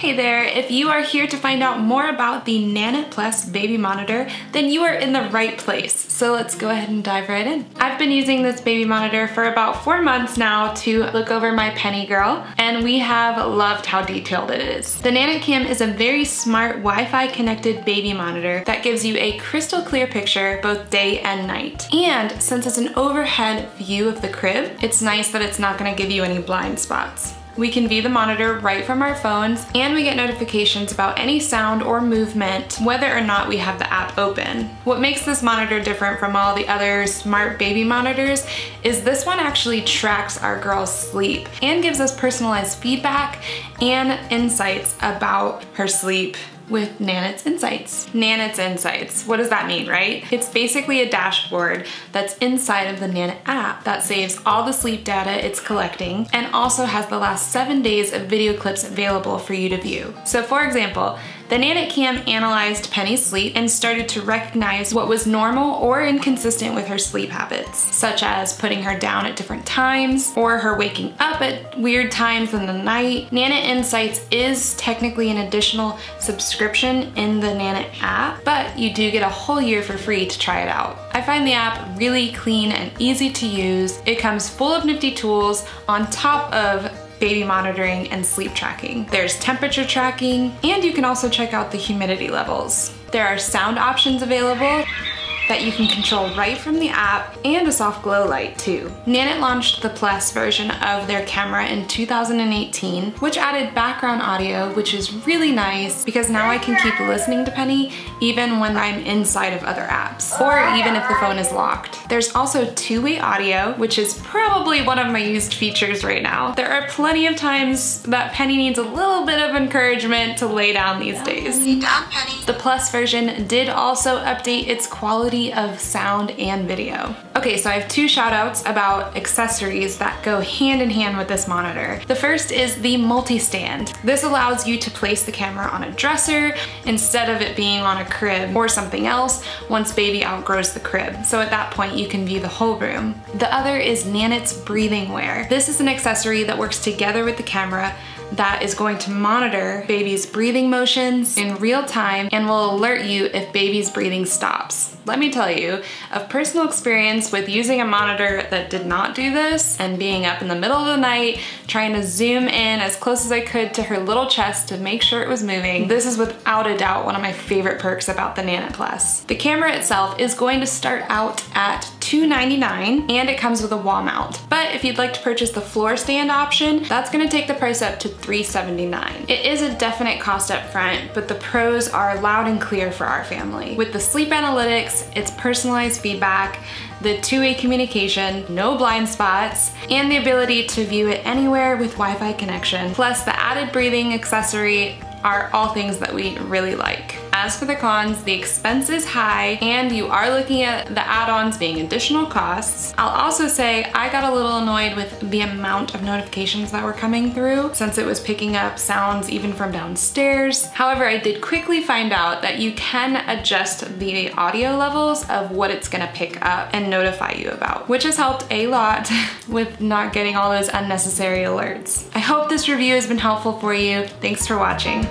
Hey there, if you are here to find out more about the Nanit Plus baby monitor, then you are in the right place. So let's go ahead and dive right in. I've been using this baby monitor for about four months now to look over my Penny girl, and we have loved how detailed it is. The Nanit Cam is a very smart Wi-Fi connected baby monitor that gives you a crystal clear picture both day and night. And since it's an overhead view of the crib, it's nice that it's not gonna give you any blind spots. We can view the monitor right from our phones and we get notifications about any sound or movement whether or not we have the app open. What makes this monitor different from all the other smart baby monitors is this one actually tracks our girl's sleep and gives us personalized feedback and insights about her sleep with Nanit's Insights. Nanit's Insights, what does that mean, right? It's basically a dashboard that's inside of the Nanit app that saves all the sleep data it's collecting and also has the last seven days of video clips available for you to view. So for example, the Nanit Cam analyzed Penny's sleep and started to recognize what was normal or inconsistent with her sleep habits, such as putting her down at different times or her waking up at weird times in the night. Nanit Insights is technically an additional subscription in the Nanit app, but you do get a whole year for free to try it out. I find the app really clean and easy to use. It comes full of nifty tools on top of baby monitoring, and sleep tracking. There's temperature tracking, and you can also check out the humidity levels. There are sound options available, that you can control right from the app and a soft glow light too. Nanit launched the Plus version of their camera in 2018, which added background audio, which is really nice because now I can keep listening to Penny even when I'm inside of other apps, or even if the phone is locked. There's also two-way audio, which is probably one of my used features right now. There are plenty of times that Penny needs a little bit of encouragement to lay down these days. The Plus version did also update its quality of sound and video. Okay, so I have two shout outs about accessories that go hand in hand with this monitor. The first is the multi-stand. This allows you to place the camera on a dresser instead of it being on a crib or something else once baby outgrows the crib. So at that point you can view the whole room. The other is Nanit's breathing wear. This is an accessory that works together with the camera that is going to monitor baby's breathing motions in real time and will alert you if baby's breathing stops. Let me tell you, of personal experience with using a monitor that did not do this and being up in the middle of the night trying to zoom in as close as I could to her little chest to make sure it was moving, this is without a doubt one of my favorite perks about the Nanit Plus. The camera itself is going to start out at 299 and it comes with a wall mount. But if you'd like to purchase the floor stand option, that's gonna take the price up to 379. It is a definite cost up front, but the pros are loud and clear for our family. With the sleep analytics, its personalized feedback, the two-way communication, no blind spots, and the ability to view it anywhere with Wi-Fi connection, plus the added breathing accessory are all things that we really like. As for the cons, the expense is high and you are looking at the add-ons being additional costs. I'll also say I got a little annoyed with the amount of notifications that were coming through since it was picking up sounds even from downstairs. However, I did quickly find out that you can adjust the audio levels of what it's gonna pick up and notify you about, which has helped a lot with not getting all those unnecessary alerts. I hope this review has been helpful for you. Thanks for watching.